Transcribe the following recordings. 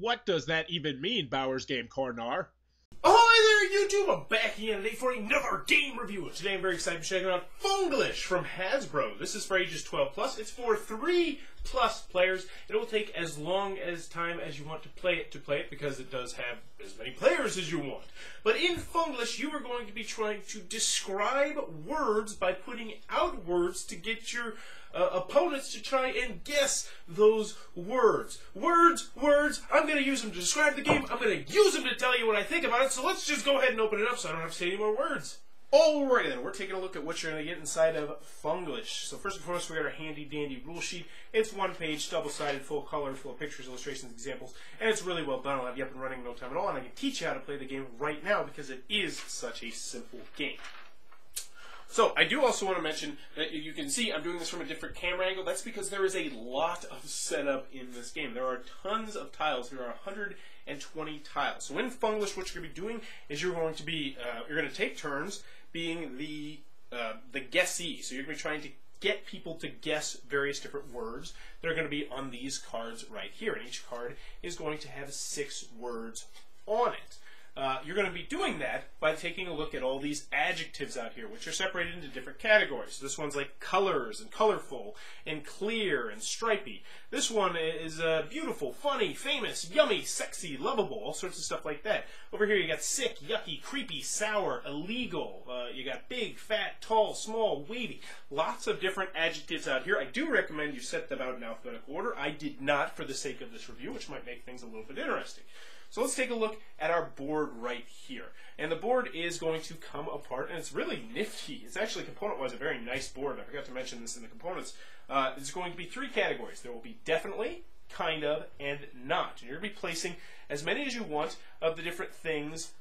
What does that even mean, Bowers Game Corner? Ahoy there, YouTube! I'm back again today for another game review. Today I'm very excited to be checking out Funglish from Hasbro. This is for ages 12 plus. It's for three plus players. It will take as long as time as you want to play it to play it because it does have as many players as you want. But in Funglish, you are going to be trying to describe words by putting out words to get your uh, opponents to try and guess those words. Words, words. I'm going to use them to describe the game. I'm going to use them to tell you what I think about it. So let's just go ahead and open it up so I don't have to say any more words. Alright then, we're taking a look at what you're going to get inside of Funglish. So first and foremost, we got our handy dandy rule sheet. It's one page, double-sided, full color, full of pictures, illustrations, examples, and it's really well done. I'll have you up and running in no time at all, and I can teach you how to play the game right now because it is such a simple game. So I do also want to mention that you can see I'm doing this from a different camera angle. That's because there is a lot of setup in this game. There are tons of tiles. There are 120 tiles. So in Funglish, what you're going to be doing is you're going to be uh, you're going to take turns being the uh, the guessee. So you're going to be trying to get people to guess various different words that are going to be on these cards right here. And each card is going to have six words on it. Uh, you're going to be doing that by taking a look at all these adjectives out here, which are separated into different categories. So this one's like colors and colorful and clear and stripy. This one is uh, beautiful, funny, famous, yummy, sexy, lovable, all sorts of stuff like that. Over here you got sick, yucky, creepy, sour, illegal. Uh, you got big, fat, tall, small, wavy. Lots of different adjectives out here. I do recommend you set them out in alphabetical order. I did not for the sake of this review, which might make things a little bit interesting. So let's take a look at our board right here. And the board is going to come apart, and it's really nifty. It's actually, component-wise, a very nice board. I forgot to mention this in the components. Uh, there's going to be three categories. There will be definitely, kind of, and not. And you're going to be placing as many as you want of the different things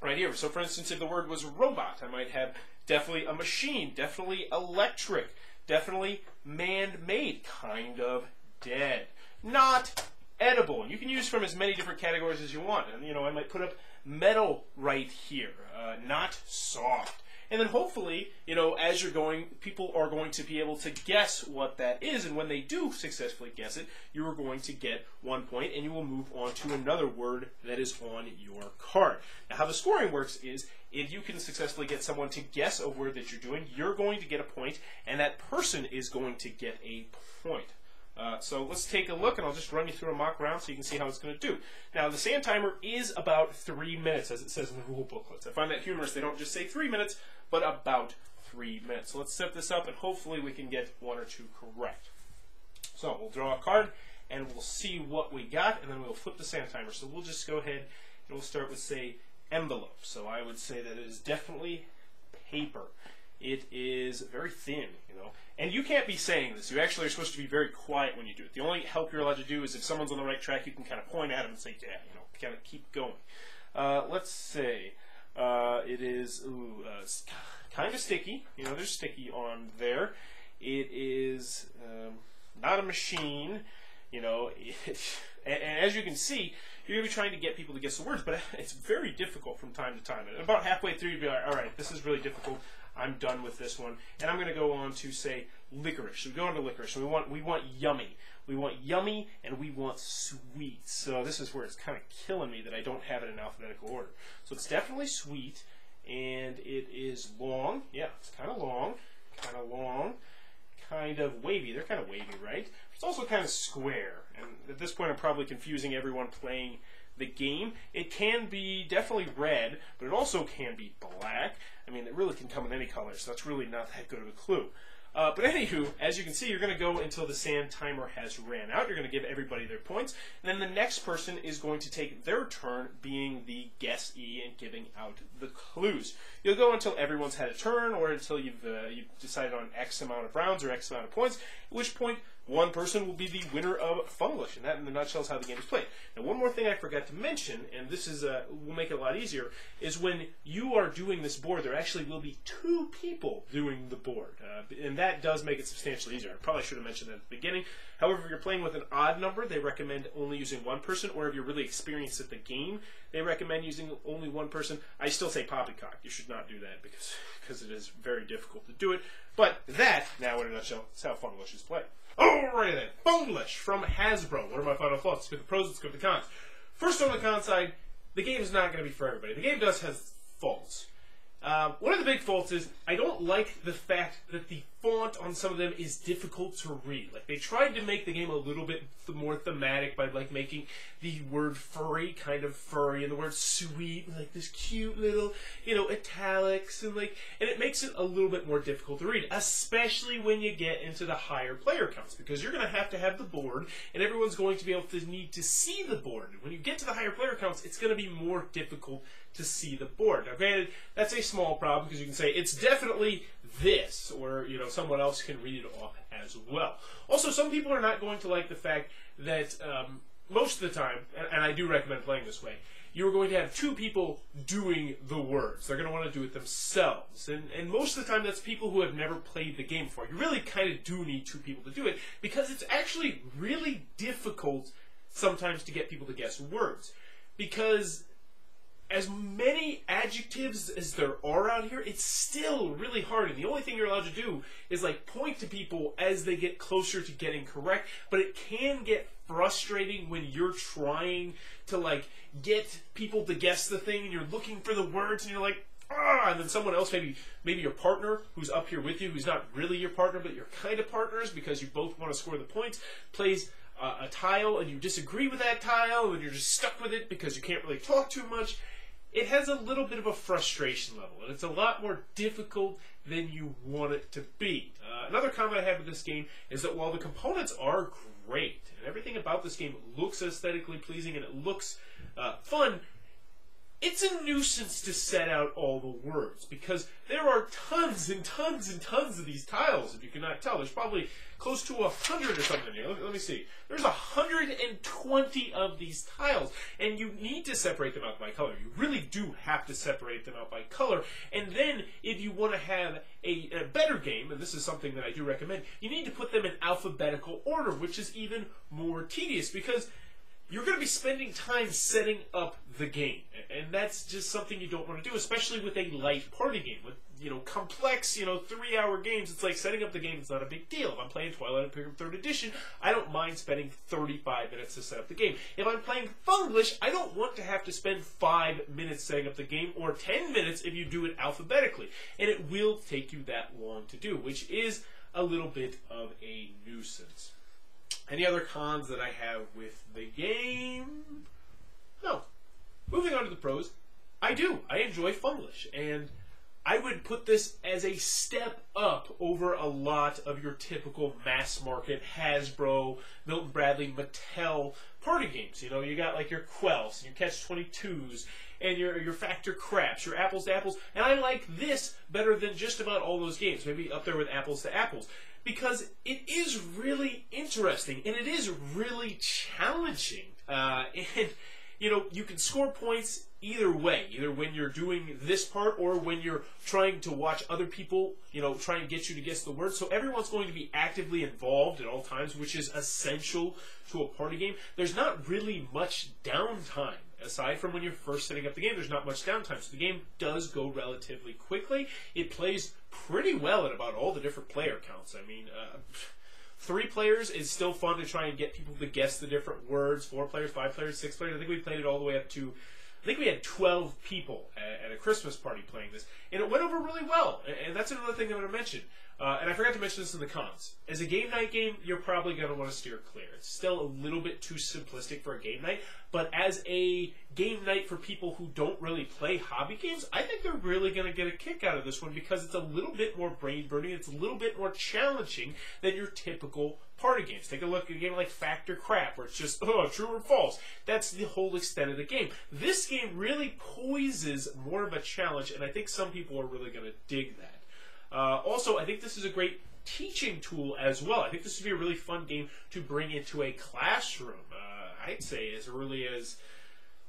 right here. So, for instance, if the word was robot, I might have definitely a machine, definitely electric, definitely man-made, kind of dead. Not edible. You can use from as many different categories as you want. And, you know, I might put up metal right here, uh, not soft. And then hopefully, you know, as you're going, people are going to be able to guess what that is. And when they do successfully guess it, you are going to get one point and you will move on to another word that is on your card. Now, how the scoring works is if you can successfully get someone to guess a word that you're doing, you're going to get a point and that person is going to get a point. Uh, so let's take a look, and I'll just run you through a mock round so you can see how it's going to do. Now, the sand timer is about three minutes, as it says in the rule booklets. I find that humorous. They don't just say three minutes, but about three minutes. So let's set this up, and hopefully we can get one or two correct. So we'll draw a card, and we'll see what we got, and then we'll flip the sand timer. So we'll just go ahead, and we'll start with, say, envelope. So I would say that it is definitely paper. It is very thin, you know. And you can't be saying this. You actually are supposed to be very quiet when you do it. The only help you're allowed to do is if someone's on the right track, you can kind of point at them and say, yeah, you know, kind of keep going. Uh, let's say uh, it is ooh, uh, kind of sticky. You know, there's sticky on there. It is um, not a machine. You know, it, and, and as you can see, you're going to be trying to get people to guess the words, but it's very difficult from time to time. And about halfway through, you'd be like, all right, this is really difficult. I'm done with this one. And I'm going to go on to say licorice. So we go on to licorice. We want, we want yummy. We want yummy and we want sweet. So this is where it's kind of killing me that I don't have it in alphabetical order. So it's definitely sweet and it is long. Yeah, it's kind of long. Kind of long. Kind of wavy. They're kind of wavy, right? It's also kind of square. And at this point, I'm probably confusing everyone playing the game. It can be definitely red, but it also can be black. I mean, it really can come in any color, so that's really not that good of a clue. Uh, but anywho, as you can see, you're going to go until the sand timer has ran out. You're going to give everybody their points. And then the next person is going to take their turn being the guessee and giving out the clues. You'll go until everyone's had a turn or until you've, uh, you've decided on X amount of rounds or X amount of points, at which point one person will be the winner of Funglish, and that, in a nutshell, is how the game is played. Now, one more thing I forgot to mention, and this is uh, will make it a lot easier, is when you are doing this board, there actually will be two people doing the board, uh, and that does make it substantially easier. I probably should have mentioned that at the beginning. However, if you're playing with an odd number, they recommend only using one person, or if you're really experienced at the game, they recommend using only one person. I still say poppycock. You should not do that because because it is very difficult to do it. But that, now in a nutshell, is how Funglish is played. Alright then, Funglish from Hasbro. What are my final thoughts? Let's the pros, let's go the cons. First on the con side, the game is not going to be for everybody. The game does have faults. Um, one of the big faults is I don't like the fact that the font on some of them is difficult to read. Like they tried to make the game a little bit th- more thematic by like making the word furry kind of furry and the word sweet like this cute little you know italics and like and it makes it a little bit more difficult to read, especially when you get into the higher player counts because you're going to have to have the board and everyone's going to be able to need to see the board. When you get to the higher player counts, it's going to be more difficult to see the board. Now, granted, that's a small problem because you can say it's definitely this, or you know, someone else can read it off as well. Also, some people are not going to like the fact that um, most of the time, and, and I do recommend playing this way, you are going to have two people doing the words. They're going to want to do it themselves, and and most of the time, that's people who have never played the game before. You really kind of do need two people to do it because it's actually really difficult sometimes to get people to guess words because as many adjectives as there are out here, it's still really hard. And the only thing you're allowed to do is like point to people as they get closer to getting correct. But it can get frustrating when you're trying to like get people to guess the thing and you're looking for the words and you're like, ah, and then someone else, maybe maybe your partner who's up here with you, who's not really your partner, but you're kind of partners because you both want to score the points, plays a tile and you disagree with that tile and you're just stuck with it because you can't really talk too much it has a little bit of a frustration level, and it's a lot more difficult than you want it to be. Uh, another comment I have with this game is that while the components are great, and everything about this game looks aesthetically pleasing and it looks uh, fun, it's a nuisance to set out all the words because there are tons and tons and tons of these tiles. If you cannot tell, there's probably close to a hundred or something here. Let, let me see. There's a hundred and twenty of these tiles, and you need to separate them out by color. You really do have to separate them out by color. And then, if you want to have a, a better game, and this is something that I do recommend, you need to put them in alphabetical order, which is even more tedious because you're going to be spending time setting up the game, and that's just something you don't want to do, especially with a light party game. With you know complex, you know three-hour games, it's like setting up the game is not a big deal. If I'm playing Twilight Imperium Third Edition, I don't mind spending 35 minutes to set up the game. If I'm playing Funglish, I don't want to have to spend five minutes setting up the game, or 10 minutes if you do it alphabetically, and it will take you that long to do, which is a little bit of a nuisance. Any other cons that I have with the game? No. Moving on to the pros, I do. I enjoy Funglish, and I would put this as a step up over a lot of your typical mass market Hasbro, Milton Bradley, Mattel party games. You know, you got like your Quelfs and your Catch 22s and your your Fact or Craps, your Apples to Apples, and I like this better than just about all those games. Maybe up there with Apples to Apples because it is really interesting and it is really challenging. Uh, and you know, you can score points either way, either when you're doing this part or when you're trying to watch other people, you know, try and get you to guess the word. So everyone's going to be actively involved at all times, which is essential to a party game. There's not really much downtime. Aside from when you're first setting up the game, there's not much downtime. So the game does go relatively quickly. It plays pretty well at about all the different player counts. I mean, uh, three players is still fun to try and get people to guess the different words. Four players, five players, six players. I think we played it all the way up to. I think we had 12 people at, at a Christmas party playing this, and it went over really well. And, that's another thing I'm going to mention. Uh, and I forgot to mention this in the cons. As a game night game, you're probably going to want to steer clear. It's still a little bit too simplistic for a game night, but as a game night for people who don't really play hobby games, I think they're really going to get a kick out of this one because it's a little bit more brain burning, it's a little bit more challenging than your typical party games. Take a look at a game like Fact or Crap, where it's just, oh, true or false. That's the whole extent of the game. This game really poises more of a challenge, and I think some people are really going to dig that. Uh, also, I think this is a great teaching tool as well. I think this would be a really fun game to bring into a classroom. Uh, I'd say as early as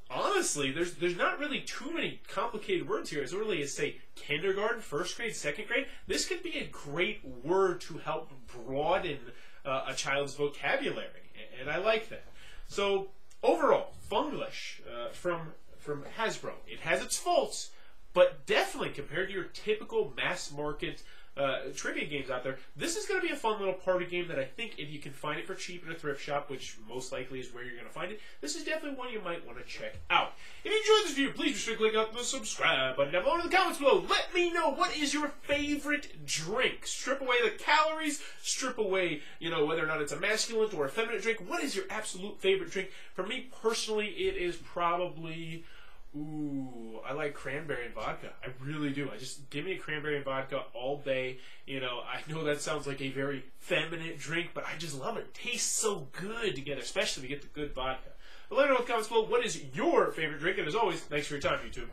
honestly, there's there's not really too many complicated words here. As early as say kindergarten, first grade, second grade, this could be a great word to help broaden uh, a child's vocabulary, and I like that. So overall, Funglish uh, from from Hasbro, it has its faults, but definitely compared to your typical mass market uh, trivia games out there, this is going to be a fun little party game that I think if you can find it for cheap in a thrift shop, which most likely is where you're going to find it, this is definitely one you might want to check out. If you enjoyed this video, please be sure to click on the subscribe button down below in the comments below. Let me know what is your favorite drink. Strip away the calories, strip away, you know, whether or not it's a masculine or a feminine drink. What is your absolute favorite drink? For me personally, it is probably Ooh, I like cranberry and vodka. I really do. I just give me a cranberry and vodka all day. You know, I know that sounds like a very feminine drink, but I just love it. It tastes so good together, especially if you get the good vodka. But let me know in the comments below what is your favorite drink, and as always, thanks for your time, YouTube.